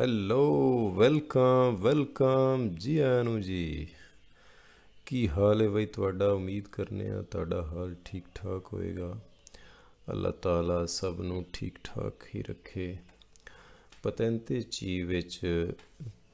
Hello welcome welcome ਜੀ ਆਇਆਂ ਨੂੰ ਜੀ ਕੀ ਹਾਲ ਹੈ ਬਈ ਤੁਹਾਡਾ ਉਮੀਦ ਕਰਨੇ ਆ ਤੁਹਾਡਾ ਹਾਲ ਠੀਕ ਠਾਕ ਹੋਏਗਾ ਅੱਲਾਹ ਤਾਲਾ ਸਭ ਨੂੰ ਠੀਕ ਠਾਕ ਹੀ ਰੱਖੇ ਪਤੰਤੇ ਜੀ ਵਿੱਚ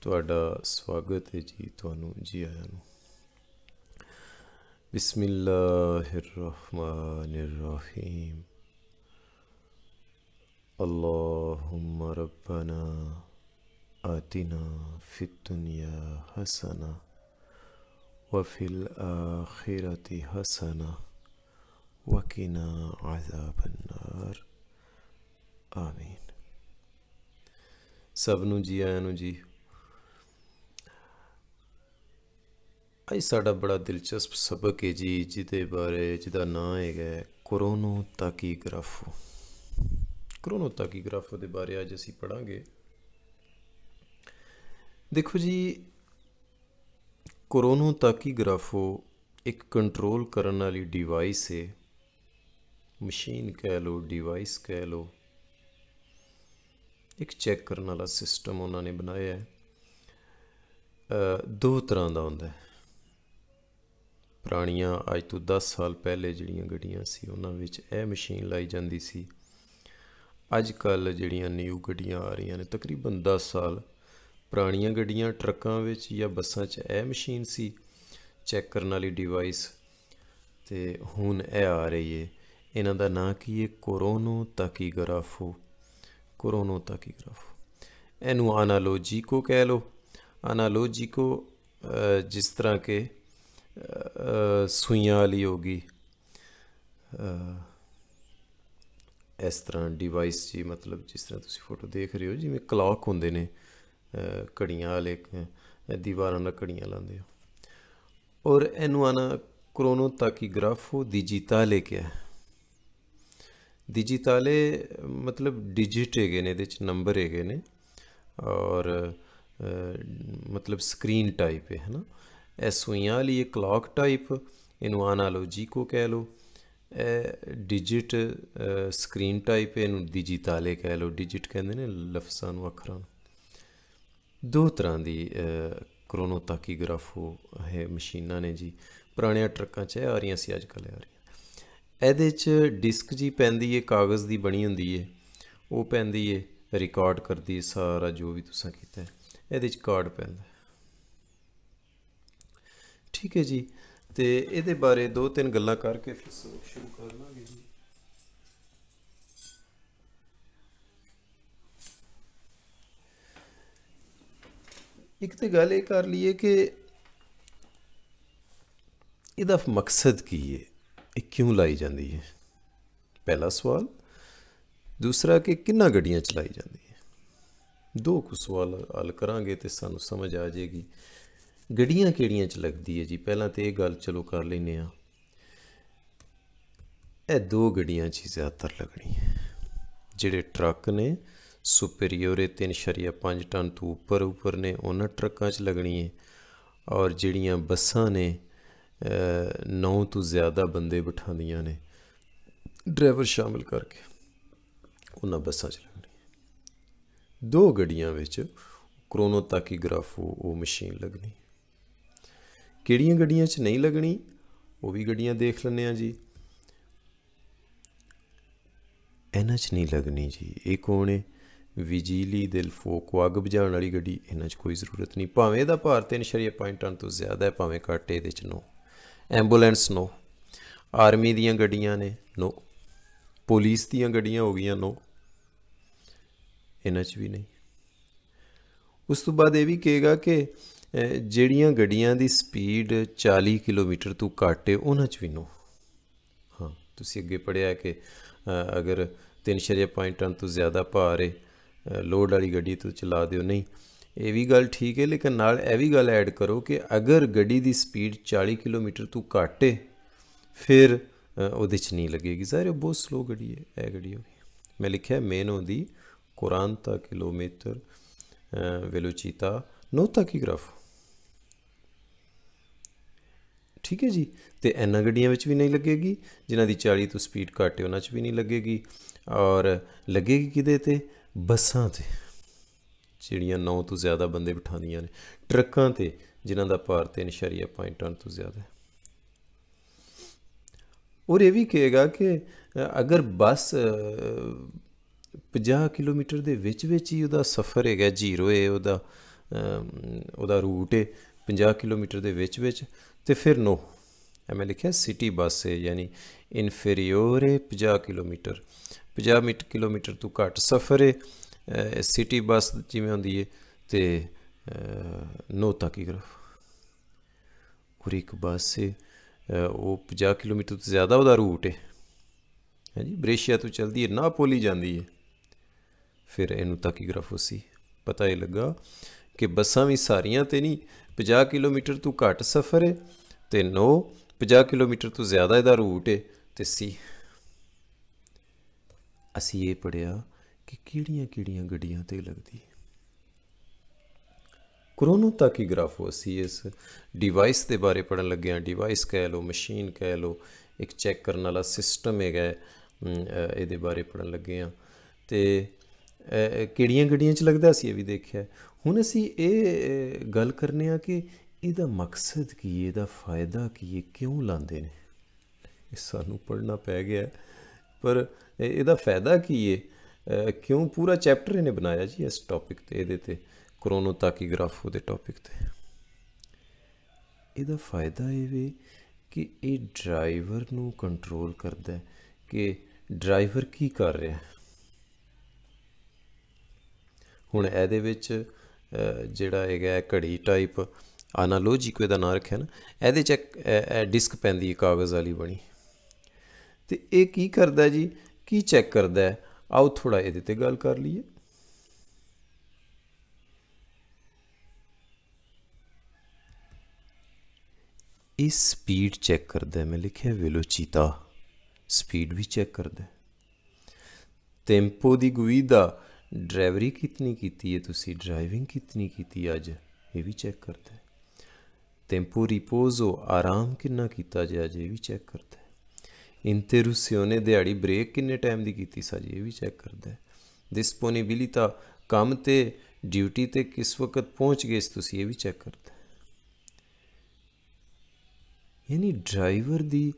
ਤੁਹਾਡਾ ਸਵਾਗਤ ਹੈ ਜੀ ਤੁਹਾਨੂੰ ਜੀ ਆਇਆਂ ਨੂੰ ਬਿਸਮਿਲ੍ਲਾਹਿਰਰਹਿਮਾਨਿਰਰਹੀਮ اللهم ربنا آتنا في الدنيا حسنة وفي الآخرة حسنة وقنا عذاب النار آمين ਸਭ ਨੂੰ ਜੀ ਆਇਆਂ ਨੂੰ ਜੀ ਅੱਜ ਸਾਡਾ ਬੜਾ ਦਿਲਚਸਪ ਸਬਕ ਹੈ ਜੀ ਜਿਹਦੇ ਬਾਰੇ ਜਿਹਦਾ ਨਾਮ ਹੈਗਾ ਕੋਰੋਨੋ ਤਾਕੀਗ੍ਰਾਫੋ ਕਰੋਨੋਟਾਕੀਗ੍ਰਾਫ ਦੇ ਬਾਰੇ ਅੱਜ ਅਸੀਂ ਪੜਾਂਗੇ ਦੇਖੋ ਜੀ ਕਰੋਨੋਟਾਕੀਗ੍ਰਾਫੋ ਇੱਕ ਕੰਟਰੋਲ ਕਰਨ ਵਾਲੀ ਡਿਵਾਈਸ ਹੈ ਮਸ਼ੀਨ ਕਹਿ ਲਓ ਡਿਵਾਈਸ ਕਹਿ ਲਓ। ਇੱਕ ਚੈੱਕ ਕਰਨ ਵਾਲਾ ਸਿਸਟਮ ਉਹਨਾਂ ਨੇ ਬਣਾਇਆ ਹੈ। ਦੋ ਤਰ੍ਹਾਂ ਦਾ ਹੁੰਦਾ ਹੈ। ਪੁਰਾਣੀਆਂ ਅੱਜ ਤੋਂ 10 ਸਾਲ ਪਹਿਲੇ ਜਿਹੜੀਆਂ ਗੱਡੀਆਂ ਸੀ, ਉਹਨਾਂ ਵਿੱਚ ਇਹ ਮਸ਼ੀਨ ਲਾਈ ਜਾਂਦੀ ਸੀ। ਅੱਜ ਕੱਲ ਜਿਹੜੀਆਂ ਨਿਊ ਗੱਡੀਆਂ ਆ ਰਹੀਆਂ ਨੇ, ਤਕਰੀਬਨ 10 ਸਾਲ ਪੁਰਾਣੀਆਂ ਗੱਡੀਆਂ ਟਰੱਕਾਂ ਵਿੱਚ ਜਾਂ ਬੱਸਾਂ 'ਚ ਇਹ ਮਸ਼ੀਨ ਸੀ, ਚੈੱਕ ਕਰਨ ਵਾਲੀ ਡਿਵਾਈਸ ਤੇ ਹੁਣ ਇਹ ਆ ਰਹੀ ਏ। ਇਹਨਾਂ ਦਾ ਨਾਂ ਕੀ ਹੈ ਕੋਰੋਨੋ ਤਾਕੀਗ੍ਰਾਫੋ। ਕੋਰੋਨੋ ਤਾਕੀਗ੍ਰਾਫੋ। ਇਹਨੂੰ ਐਨਾਲੋਜੀਕੋ ਕਹਿ ਲਓ। ਐਨਾਲੋਜੀਕੋ ਜਿਸ ਤਰ੍ਹਾਂ ਕਿ ਸੂਈਆਂ ਵਾਲੀ ਹੋਗੀ ਇਸ ਤਰ੍ਹਾਂ ਡਿਵਾਈਸ ਜੀ, ਮਤਲਬ ਜਿਸ ਤਰ੍ਹਾਂ ਤੁਸੀਂ ਫੋਟੋ ਦੇਖ ਰਹੇ ਹੋ, ਜਿਵੇਂ ਕਲੌਕ ਹੁੰਦੇ ਨੇ। ਘੜੀਆਂ ਵਾਲੇ ਦੀਵਾਰਾਂ ਨਾਲ ਘੜੀਆਂ ਲਾਉਂਦੇ ਹੋ। ਔਰ ਇਹਨੂੰ ਆਨਾ ਕ੍ਰੋਨੋ ਤਾਕੀਗ੍ਰਾਫੋ ਡਿਜੀਟਾਲੇ ਕਿਹਾ ਡਿਜੀਟਾਲੇ ਮਤਲਬ ਡਿਜਿਟ ਹੈਗੇ ਨੇ, ਇਹਦੇ ਚ ਨੰਬਰ ਹੈਗੇ ਨੇ। ਔਰ ਮਤਲਬ ਸਕਰੀਨ ਟਾਈਪ ਹੈ, ਹਨਾ। ਇਹ ਸੂਈਆਂ ਵਾਲੀ ਇਹ ਕਲੌਕ ਟਾਈਪ, ਇਹਨੂੰ ਐਨਾਲੋਜੀਕੋ ਕਹਿ ਲਓ। ਇਹ ਡਿਜਿਟ ਸਕਰੀਨ ਟਾਈਪ ਇਹਨੂੰ ਡਿਜੀਟਾਲੇ ਕਹਿ ਲਓ। ਡਿਜਿਟ ਕਹਿੰਦੇ ਨੇ ਲਫ਼ਜ਼ਾਂ ਨੂੰ, ਅੱਖਰਾਂ ਨੂੰ। ਦੋ ਤਰ੍ਹਾਂ ਦੀ ਕ੍ਰੋਨੋਟਾਕੀਗ੍ਰਾਫੋ ਹੈ ਮਸ਼ੀਨਾਂ ਨੇ ਜੀ। ਪੁਰਾਣਿਆਂ ਟਰੱਕਾਂ 'ਚ ਆ ਰਹੀਆਂ ਸੀ ਅੱਜ ਕੱਲ੍ਹ ਆ ਰਹੀਆਂ। ਇਹਦੇ 'ਚ ਡਿਸਕ ਜੀ ਪੈਂਦੀ ਏ, ਕਾਗਜ਼ ਦੀ ਬਣੀ ਹੁੰਦੀ ਏ। ਉਹ ਪੈਂਦੀ ਏ, ਰਿਕਾਰਡ ਕਰਦੀ ਸਾਰਾ ਜੋ ਵੀ ਤੁਸੀਂ ਕੀਤਾ ਇਹਦੇ 'ਚ ਕਾਰਡ ਪੈਂਦਾ ਠੀਕ ਹੈ ਜੀ। ਤੇ ਇਹਦੇ ਬਾਰੇ ਦੋ ਤਿੰਨ ਗੱਲਾਂ ਕਰਕੇ ਫਿਰ ਸ਼ੁਰੂ ਕਰ ਲਾਂਗੇ ਜੀ। ਇੱਕ ਤੇ ਗੱਲ ਇਹ ਕਰ ਲਈਏ ਕਿ ਇਹਦਾ ਮਕਸਦ ਕੀ ਹੈ ਇਹ ਕਿਉਂ ਲਾਈ ਜਾਂਦੀ ਹੈ ਪਹਿਲਾ ਸਵਾਲ। ਦੂਸਰਾ ਕਿ ਕਿੰਨਾ ਗੱਡੀਆਂ ਚਲਾਈ ਜਾਂਦੀ ਹੈ ਦੋ ਕੁ ਸਵਾਲ ਹੱਲ ਕਰਾਂਗੇ ਤੇ ਸਾਨੂੰ ਸਮਝ ਆ ਜਾਏਗੀ। ਗੱਡੀਆਂ ਕਿਹੜੀਆਂ ਚ ਲੱਗਦੀ ਹੈ ਜੀ? ਪਹਿਲਾਂ ਤੇ ਇਹ ਗੱਲ ਚਲੋ ਕਰ ਲੈਨੇ ਆ ਇਹ ਦੋ ਗੱਡੀਆਂ 'ਚ ਜ਼ਿਆਦਾਤਰ ਲੱਗਣੀ ਹੈ ਜਿਹੜੇ ਟਰੱਕ ਨੇ ਸੁਪੀਰੀਅਰ 3.5 ਟਨ ਤੋਂ ਉੱਪਰ ਉੱਪਰ ਨੇ, ਉਹਨਾਂ ਟਰੱਕਾਂ 'ਚ ਲੱਗਣੀ ਹੈ ਔਰ ਜਿਹੜੀਆਂ ਬੱਸਾਂ ਨੇ 9 ਤੋਂ ਜ਼ਿਆਦਾ ਬੰਦੇ ਬਿਠਾਉਂਦੀਆਂ ਨੇ, ਡਰਾਈਵਰ ਸ਼ਾਮਿਲ ਕਰਕੇ ਉਹਨਾਂ ਬੱਸਾਂ 'ਚ ਲੱਗਣੀ ਹੈ ਦੋ ਗੱਡੀਆਂ ਵਿੱਚ ਕ੍ਰੋਨੋ ਤਾਕੀਗ੍ਰਾਫੋ ਉਹ ਮਸ਼ੀਨ ਲੱਗਣੀ। ਕਿਹੜੀਆਂ ਗੱਡੀਆਂ 'ਚ ਨਹੀਂ ਲੱਗਣੀ? ਉਹ ਵੀ ਗੱਡੀਆਂ ਦੇਖ ਲੈਂਦੇ ਆ ਜੀ। ਇਹਨਾਂ 'ਚ ਨਹੀਂ ਲੱਗਣੀ ਜੀ। ਇਹ ਕੌਣ ਹੈ ਵਿਜੀਲੀ ਦਿਲ ਫੋਕ ਅੱਗ ਬੁਝਾਉਣ ਵਾਲੀ ਗੱਡੀ, ਇਹਨਾਂ 'ਚ ਕੋਈ ਜ਼ਰੂਰਤ ਨਹੀਂ। ਭਾਵੇਂ ਇਹਦਾ ਭਾਰ 3.5 ਟਨ ਤੋਂ ਜ਼ਿਆਦਾ ਹੈ, ਭਾਵੇਂ ਘੱਟ ਇਹਦੇ 'ਚ ਨੋ ਐਂਬੂਲੈਂਸ ਨੋ ਆਰਮੀ ਦੀਆਂ ਗੱਡੀਆਂ ਨੇ ਨੋ ਪੁਲਿਸ ਦੀਆਂ ਗੱਡੀਆਂ ਹੋ ਗਈਆਂ ਨੋ ਇਹਨਾਂ 'ਚ ਵੀ ਨਹੀਂ। ਉਸ ਤੋਂ ਬਾਅਦ ਇਹ ਵੀ ਕਹੇਗਾ ਕਿ ਜਿਹੜੀਆਂ ਗੱਡੀਆਂ ਦੀ ਸਪੀਡ 40 ਕਿਲੋਮੀਟਰ ਤੋਂ ਘੱਟ ਹੈ, ਉਹਨਾਂ 'ਚ ਵੀ ਨੋ ਹਾਂ, ਤੁਸੀਂ ਅੱਗੇ ਪੜਿਆ ਕਿ ਅਗਰ 3.5 ਟਨ ਤੋਂ ਜ਼ਿਆਦਾ ਭਾਰ ਹੈ ਲੋਡ ਵਾਲੀ ਗੱਡੀ ਤੋਂ ਚਲਾ ਦਿਓ, ਨਹੀਂ। ਇਹ ਵੀ ਗੱਲ ਠੀਕ ਹੈ, ਲੇਕਿਨ ਨਾਲ ਇਹ ਵੀ ਗੱਲ ਐਡ ਕਰੋ ਕਿ ਅਗਰ ਗੱਡੀ ਦੀ ਸਪੀਡ 40 ਕਿਲੋਮੀਟਰ ਤੋਂ ਘੱਟ ਹੈ, ਫਿਰ ਉਹਦੇ 'ਚ ਨਹੀਂ ਲੱਗੇਗੀ। ਜ਼ਾਹਿਰ ਬਹੁਤ ਸਲੋ ਗੱਡੀ ਹੈ, ਇਹ ਗੱਡੀ ਹੋਗੀ ਮੈਂ ਲਿਖਿਆ ਮੇਨੋ ਦੀ 40 ਕਿਲੋਮੀਟਰ velocità no tachigrafo ਠੀਕ ਹੈ ਜੀ, ਤੇ ਇਹਨਾਂ ਗੱਡੀਆਂ ਵਿੱਚ ਵੀ ਨਹੀਂ ਲੱਗੇਗੀ, ਜਿਨ੍ਹਾਂ ਦੀ 40 ਤੋਂ ਸਪੀਡ ਘੱਟ ਹੈ, ਉਹਨਾਂ 'ਚ ਵੀ ਨਹੀਂ ਲੱਗੇਗੀ। ਔਰ ਲੱਗੇਗੀ ਕਿਦੇ ਤੇ? ਬੱਸਾਂ ਤੇ, ਜਿਹੜੀਆਂ 9 ਤੋਂ ਜ਼ਿਆਦਾ ਬੰਦੇ ਬਿਠਾਉਂਦੀਆਂ ਨੇ, ਟਰੱਕਾਂ ਤੇ, ਜਿਨ੍ਹਾਂ ਦਾ ਭਾਰ 3.5 ਟਨ ਤੋਂ ਜ਼ਿਆਦਾ। ਹੈ ਔਰ ਇਹ ਵੀ ਕਹੇਗਾ ਕਿ ਅਗਰ ਬੱਸ 50 ਕਿਲੋਮੀਟਰ ਦੇ ਵਿੱਚ ਵਿੱਚ ਹੀ ਉਹਦਾ ਸਫ਼ਰ ਹੈਗਾ, ਜ਼ੀਰੋ ਹੈ ਉਹਦਾ ਉਹਦਾ ਰੂਟ ਹੈ 50 ਕਿਲੋਮੀਟਰ ਦੇ ਵਿੱਚ ਵਿੱਚ, ਤੇ ਫਿਰ ਨੋ। ਐਵੇਂ ਲਿਖਿਆ, ਸਿਟੀ ਬੱਸ ਹੈ ਯਾਨੀ ਇਨਫੀਰੀਅਰ ਹੈ 50 ਕਿਲੋਮੀਟਰ। 50 ਮੀਟਰ ਕਿਲੋਮੀਟਰ ਤੋਂ ਘੱਟ ਸਫ਼ਰ ਹੈ ਸਿਟੀ ਬੱਸ ਜਿਵੇਂ ਹੁੰਦੀ ਹੈ ਤੇ ਨੋ ਤਾਕੀਗ੍ਰਾਫ ਔਰ ਇੱਕ ਬੱਸ ਹੈ ਉਹ 50 ਕਿਲੋਮੀਟਰ ਤੋਂ ਜ਼ਿਆਦਾ ਉਹਦਾ ਰੂਟ ਹੈ ਹਾਂਜੀ, ਬ੍ਰੇਸ਼ੀਆ ਤੋਂ ਚਲਦੀ ਹੈ ਨਾਪੋਲੀ ਜਾਂਦੀ ਹੈ ਫਿਰ ਇਹਨੂੰ ਤਾਕੀਗ੍ਰਾਫ ਸੀ। ਪਤਾ ਇਹ ਲੱਗਾ ਕਿ ਬੱਸਾਂ ਵੀ ਸਾਰੀਆਂ ਤੇ ਨਹੀਂ 50 ਕਿਲੋਮੀਟਰ ਤੋਂ ਘੱਟ ਸਫ਼ਰ ਹੈ ਤੇ ਨੋ 50 ਕਿਲੋਮੀਟਰ ਤੋਂ ਜ਼ਿਆਦਾ ਇਹਦਾ ਰੂਟ ਹੈ ਤੇ ਸੀ। ਅਸੀਂ ਇਹ ਪੜਿਆ ਕਿ ਕਿਹੜੀਆਂ-ਕਿਹੜੀਆਂ ਗੱਡੀਆਂ ਤੇ ਲੱਗਦੀ। ਕਰੋਨੋ ਅਸੀਂ ਇਸ ਡਿਵਾਈਸ ਦੇ ਬਾਰੇ ਪੜਨ ਲੱਗੇ ਹਾਂ ਡਿਵਾਈਸ ਕਹਿ ਲਓ ਮਸ਼ੀਨ ਕਹਿ ਲਓ, ਇੱਕ ਚੈੱਕ ਕਰਨ ਵਾਲਾ ਸਿਸਟਮ ਹੈਗਾ ਇਹਦੇ ਬਾਰੇ ਪੜਨ ਲੱਗੇ ਹਾਂ ਤੇ ਕਿਹੜੀਆਂ ਗੱਡੀਆਂ 'ਚ ਲੱਗਦਾ ਸੀ ਇਹ ਵੀ ਦੇਖਿਆ। ਹੁਣ ਅਸੀਂ ਇਹ ਗੱਲ ਕਰਨੇ ਆ ਕਿ ਇਹਦਾ ਮਕਸਦ ਕੀ ਹੈ, ਇਹਦਾ ਫਾਇਦਾ ਕੀ ਹੈ, ਕਿਉਂ ਲਾਉਂਦੇ ਨੇ? ਇਹ ਸਾਨੂੰ ਪੜਨਾ ਪੈ ਗਿਆ। ਪਰ ਇਹਦਾ ਫਾਇਦਾ ਕੀ ਹੈ ਕਿਉਂ ਪੂਰਾ ਚੈਪਟਰ ਇਹਨੇ ਬਣਾਇਆ ਜੀ ਇਸ ਟੌਪਿਕ ਤੇ, ਇਹਦੇ ਤੇ ਕਰੋਨੋਤਾਕੀਗਰਾਫੋ ਦੇ ਟੌਪਿਕ ਤੇ? ਇਹਦਾ ਫਾਇਦਾ ਇਹ ਵੀ ਕਿ ਇਹ ਡਰਾਈਵਰ ਨੂੰ ਕੰਟਰੋਲ ਕਰਦਾ ਹੈ ਕਿ ਡਰਾਈਵਰ ਕੀ ਕਰ ਰਿਹਾ ਹੈ। ਹੁਣ ਇਹਦੇ ਵਿੱਚ ਜਿਹੜਾ ਹੈਗਾ ਘੜੀ ਟਾਈਪ ਐਨਾਲੋਜਿਕ ਇਹਦਾ ਨਾਂ ਰੱਖਿਆ ਨਾ, ਇਹਦੇ ਚ ਡਿਸਕ ਪੈਂਦੀ ਹੈ, ਕਾਗਜ਼ ਵਾਲੀ ਬਣੀ। ਤੇ ਇਹ ਕੀ ਕਰਦਾ ਜੀ? ਕੀ ਚੈੱਕ ਕਰਦਾ ਆਓ ਥੋੜਾ ਇਹਦੇ ਤੇ ਗੱਲ ਕਰ ਲਈਏ। ਇਹ ਸਪੀਡ ਚੈੱਕ ਕਰਦਾ ਮੈਂ ਲਿਖਿਆ ਵੈਲੋਚਿਟà ਸਪੀਡ ਵੀ ਚੈੱਕ ਕਰਦਾ ਟੈਂਪੋ ਦੀ ਗੁਈਦਾ ਡਰਾਈਵਰੀ ਕਿਤਨੀ ਕੀਤੀ ਹੈ ਤੁਸੀਂ? ਡਰਾਈਵਿੰਗ ਕਿਤਨੀ ਕੀਤੀ ਅੱਜ? ਇਹ ਵੀ ਚੈੱਕ ਕਰਦਾ ਟੈਂਪੋ ਰਿਪੋਜ਼ੋ ਆਰਾਮ ਕਿੰਨਾ ਕੀਤਾ ਜੇ ਅੱਜ? ਇਹ ਵੀ ਚੈੱਕ ਕਰਦਾ ਇੰਟਰੂਸੀਓਨੇ ਦਿਹਾੜੀ ਬ੍ਰੇਕ ਕਿੰਨੇ ਟਾਈਮ ਦੀ ਕੀਤੀ ਸਾਜੀ? ਇਹ ਵੀ ਚੈੱਕ ਕਰਦਾ ਹੈ। ਡਿਸਪੋਨਿਬਿਲਿਟਾ ਕੰਮ ਤੇ ਡਿਊਟੀ ਤੇ ਕਿਸ ਵਕਤ ਪਹੁੰਚ ਗਏ ਤੁਸੀਂ? ਇਹ ਵੀ ਚੈੱਕ ਕਰਦਾ ਯਾਨੀ ਡਰਾਈਵਰ ਦੀ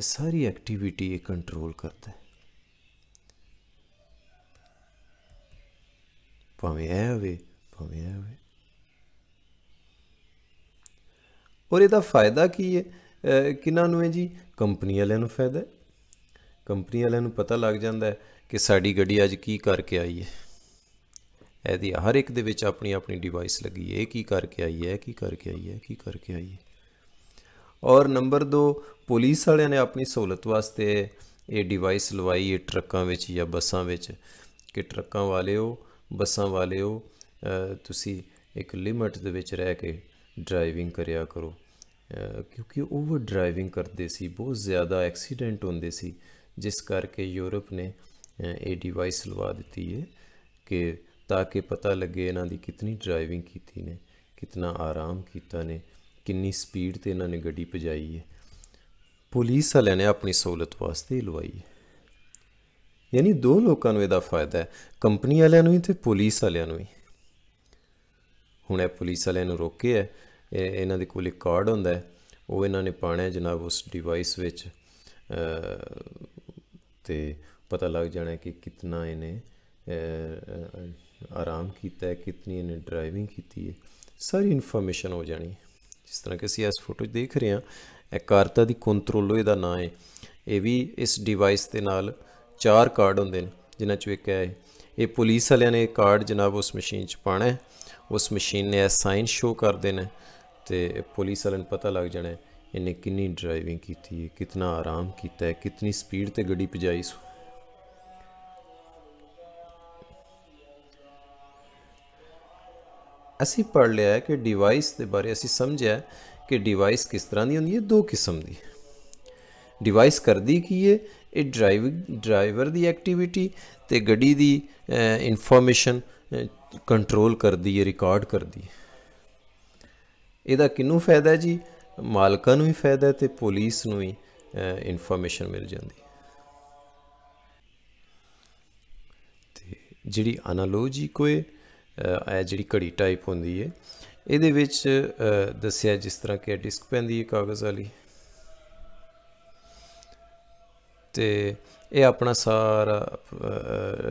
ਸਾਰੀ ਐਕਟੀਵਿਟੀ ਇਹ ਕੰਟਰੋਲ ਕਰਦਾ ਹੈ। ਭਾਵੇਂ ਇਹ ਹੋਵੇ, ਭਾਵੇਂ ਇਹ ਹੋਵੇ। ਔਰ ਇਹਦਾ ਫਾਇਦਾ ਕੀ ਹੈ? ਕਿਨਾਂ ਨੂੰ ਹੈ ਜੀ? ਕੰਪਨੀ ਵਾਲਿਆਂ ਨੂੰ ਫਾਇਦਾ ਹੈ। ਕੰਪਨੀ ਵਾਲਿਆਂ ਨੂੰ ਪਤਾ ਲੱਗ ਜਾਂਦਾ ਹੈ ਕਿ ਸਾਡੀ ਗੱਡੀ ਅੱਜ ਕੀ ਕਰਕੇ ਆਈ ਹੈ। ਇਹਦੀ ਹਰ ਇੱਕ ਦੇ ਵਿੱਚ ਆਪਣੀ ਆਪਣੀ ਡਿਵਾਈਸ ਲੱਗੀ ਹੈ। ਇਹ ਕੀ ਕਰਕੇ ਆਈ ਹੈ ਕੀ ਕਰਕੇ ਆਈ ਹੈ ਕੀ ਕਰਕੇ ਆਈ ਹੈ। ਔਰ ਨੰਬਰ 2 ਪੁਲਿਸ ਵਾਲਿਆਂ ਨੇ ਆਪਣੀ ਸਹੂਲਤ ਵਾਸਤੇ ਇਹ ਡਿਵਾਈਸ ਲਵਾਈ ਹੈ ਟਰੱਕਾਂ ਵਿੱਚ ਜਾਂ ਬੱਸਾਂ ਵਿੱਚ। ਕਿ ਟਰੱਕਾਂ ਵਾਲਿਓ, ਬੱਸਾਂ ਵਾਲਿਓ ਤੁਸੀਂ ਇੱਕ ਲਿਮਟ ਦੇ ਵਿੱਚ ਰਹਿ ਕੇ ਡਰਾਈਵਿੰਗ ਕਰਿਆ ਕਰੋ। ਕਿਉਂਕਿ ਓਵਰ ਡਰਾਈਵਿੰਗ ਕਰਦੇ ਸੀ, ਬਹੁਤ ਜ਼ਿਆਦਾ ਐਕਸੀਡੈਂਟ ਹੁੰਦੇ ਸੀ। ਜਿਸ ਕਰਕੇ ਯੂਰਪ ਨੇ ਇਹ ਡਿਵਾਈਸ ਲਵਾ ਦਿੱਤੀ ਹੈ ਕਿ ਤਾਂ ਕਿ ਪਤਾ ਲੱਗੇ ਇਹਨਾਂ ਦੀ ਕਿੰਨੀ ਡਰਾਈਵਿੰਗ ਕੀਤੀ ਨੇ ਕਿੰਨਾ ਆਰਾਮ ਕੀਤਾ ਨੇ, ਕਿੰਨੀ ਸਪੀਡ ਤੇ ਇਹਨਾਂ ਨੇ ਗੱਡੀ ਭਜਾਈ ਹੈ। ਪੁਲਿਸ ਵਾਲਿਆਂ ਨੇ ਆਪਣੀ ਸਹੂਲਤ ਵਾਸਤੇ ਲਵਾਈ ਹੈ। ਯਾਨੀ ਦੋ ਲੋਕਾਂ ਨੂੰ ਇਹਦਾ ਫਾਇਦਾ ਹੈ, ਕੰਪਨੀ ਵਾਲਿਆਂ ਨੂੰ ਵੀ ਤੇ ਪੁਲਿਸ ਵਾਲਿਆਂ ਨੂੰ ਵੀ। ਹੁਣ ਇਹ ਪੁਲਿਸ ਵਾਲਿਆਂ ਨੂੰ ਰੋਕਿਆ ਇਹਨਾਂ ਦੇ ਕੋਲ ਇੱਕ ਕਾਰਡ ਹੁੰਦਾ ਉਹ ਇਹਨਾਂ ਨੇ ਪਾਣਾ ਜਨਾਬ ਉਸ ਡਿਵਾਈਸ ਵਿੱਚ ਤੇ ਪਤਾ ਲੱਗ ਜਾਣਾ ਕਿ ਕਿੰਨਾ ਇਹਨੇ ਆਰਾਮ ਕੀਤਾ ਹੈ ਕਿੰਨੀ ਇਹਨੇ ਡਰਾਈਵਿੰਗ ਕੀਤੀ ਹੈ। ਸਾਰੀ ਇਨਫੋਰਮੇਸ਼ਨ ਹੋ ਜਾਣੀ ਜਿਸ ਤਰ੍ਹਾਂ ਕਿ ਅਸੀਂ ਇਸ ਫੋਟੋ 'ਚ ਦੇਖ ਰਹੇ ਹਾਂ, ਇਹ ਕਾਰਤਾ ਦੀ ਕੰਟਰੋਲੋ ਇਹਦਾ ਨਾਮ ਹੈ। ਇਹ ਵੀ ਇਸ ਡਿਵਾਈਸ ਦੇ ਨਾਲ ਚਾਰ ਕਾਰਡ ਹੁੰਦੇ ਨੇ, ਜਿਨ੍ਹਾਂ ਚੋਂ ਇੱਕ ਹੈ। ਇਹ ਪੁਲਿਸ ਵਾਲਿਆਂ ਨੇ ਕਾਰਡ ਜਨਾਬ ਉਸ ਮਸ਼ੀਨ 'ਚ ਪਾਣਾ ਹੈ। ਉਸ ਮਸ਼ੀਨ ਨੇ ਇਹ ਸਾਈਨ ਸ਼ੋ ਕਰਦੇ ਨੇ ਤੇ ਪੁਲਿਸ ਵਾਲਿਆਂ ਨੂੰ ਪਤਾ ਲੱਗ ਜਾਣਾ ਇਹਨੇ ਕਿੰਨੀ ਡਰਾਈਵਿੰਗ ਕੀਤੀ ਹੈ ਕਿੰਨਾ ਆਰਾਮ ਕੀਤਾ ਹੈ ਕਿੰਨੀ ਸਪੀਡ ਤੇ ਗੱਡੀ ਭਜਾਈ ਸੋ। ਅਸੀਂ ਪੜ ਲਿਆ ਹੈ ਕਿ ਡਿਵਾਈਸ ਦੇ ਬਾਰੇ ਅਸੀਂ ਸਮਝਿਆ ਕਿ ਡਿਵਾਈਸ ਕਿਸ ਤਰ੍ਹਾਂ ਦੀ ਹੁੰਦੀ ਹੈ, ਦੋ ਕਿਸਮ ਦੀ। ਡਿਵਾਈਸ ਕਰਦੀ ਕੀ ਹੈ? ਇਹ ਡਰਾਈਵਿੰਗ ਡਰਾਈਵਰ ਦੀ ਐਕਟੀਵਿਟੀ ਤੇ ਗੱਡੀ ਦੀ ਇਨਫੋਰਮੇਸ਼ਨ ਕੰਟਰੋਲ ਕਰਦੀ ਹੈ ਰਿਕਾਰਡ ਕਰਦੀ ਹੈ। ਇਹਦਾ ਕਿੰਨੂੰ ਫਾਇਦਾ ਜੀ? ਮਾਲਕਾਂ ਨੂੰ ਵੀ ਫਾਇਦਾ ਹੈ ਤੇ ਪੁਲਿਸ ਨੂੰ ਵੀ ਇਨਫੋਰਮੇਸ਼ਨ ਮਿਲ ਜਾਂਦੀ ਤੇ ਜਿਹੜੀ ਅਨਾਲੋਜੀ ਕੋਈ ਇਹ ਜਿਹੜੀ ਘੜੀ ਟਾਈਪ ਹੁੰਦੀ ਹੈ, ਇਹਦੇ ਵਿੱਚ ਦੱਸਿਆ ਜਿਸ ਤਰ੍ਹਾਂ ਕਿ ਡਿਸਕ ਪੈਂਦੀ ਹੈ ਕਾਗਜ਼ ਵਾਲੀ। ਤੇ ਇਹ ਆਪਣਾ ਸਾਰਾ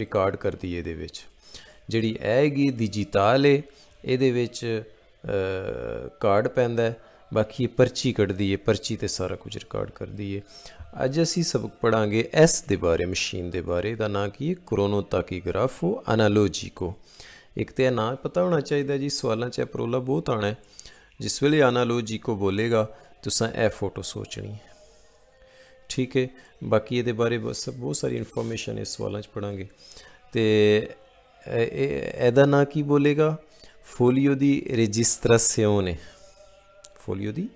ਰਿਕਾਰਡ ਕਰਦੀ ਹੈ ਇਹਦੇ ਵਿੱਚ। ਜਿਹੜੀ ਹੈਗੀ ਡਿਜੀਟਲ ਹੈ, ਇਹਦੇ ਵਿੱਚ ਕਾਰਡ ਪੈਂਦਾ ਬਾਕੀ ਇਹ ਪਰਚੀ ਕੱਢਦੀ ਹੈ, ਪਰਚੀ ਤੇ ਸਾਰਾ ਕੁਝ ਰਿਕਾਰਡ ਕਰਦੀ ਹੈ। ਅੱਜ ਅਸੀਂ ਸਬਕ ਪੜਾਂਗੇ ਐਸ ਦੇ ਬਾਰੇ ਮਸ਼ੀਨ ਦੇ ਬਾਰੇ। ਦਾ ਨਾਂ ਕੀ ਹੈ? ਕ੍ਰੋਨੋ ਤਾਕੀਗ੍ਰਾਫੋ ਐਨਾਲੋਜੀਕੋ ਇੱਕ ਤੇ ਨਾਂ ਪਤਾ ਹੋਣਾ ਚਾਹੀਦਾ ਜੀ, ਸਵਾਲਾਂ 'ਚ ਅਪਰੋਲਾ ਬਹੁਤ ਆਣਾ ਹੈ। ਜਿਸ ਵੇਲੇ ਐਨਾਲੋਜੀਕੋ ਬੋਲੇਗਾ, ਤੁਸੀਂ ਇਹ ਫੋਟੋ ਸੋਚਣੀ ਹੈ। ਠੀਕ ਹੈ, ਬਾਕੀ ਇਹਦੇ ਬਾਰੇ ਬਹੁਤ ਸਾਰੀ ਇਨਫੋਰਮੇਸ਼ਨ ਇਸ ਸਵਾਲਾਂ 'ਚ ਪੜਾਂਗੇ ਤੇ ਇਹਦਾ ਨਾਂ ਕੀ ਬੋਲੇਗਾ? ਫੋਲੀਓ ਦੀ ਰਜਿਸਟ੍ਰੇਸ਼ਨੇ ਫੋਲੀਓ ਦੀ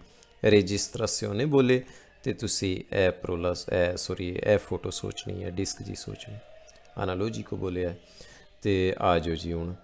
ਰਜਿਸਟ੍ਰੇਸ਼ਨੇ ਬੋਲੇ ਤੇ ਤੁਸੀਂ ਇਹ ਪ੍ਰੋਲਸ, ਇਹ ਸੌਰੀ ਇਹ ਫੋਟੋ ਸੋਚਣੀ ਹੈ, ਡਿਸਕ ਜੀ ਸੋਚਣੀ। ਐਨਾਲੋਜੀ ਕੋ ਬੋਲਿਆ ਤੇ ਆ ਜਾਓ ਜੀ ਹੁਣ।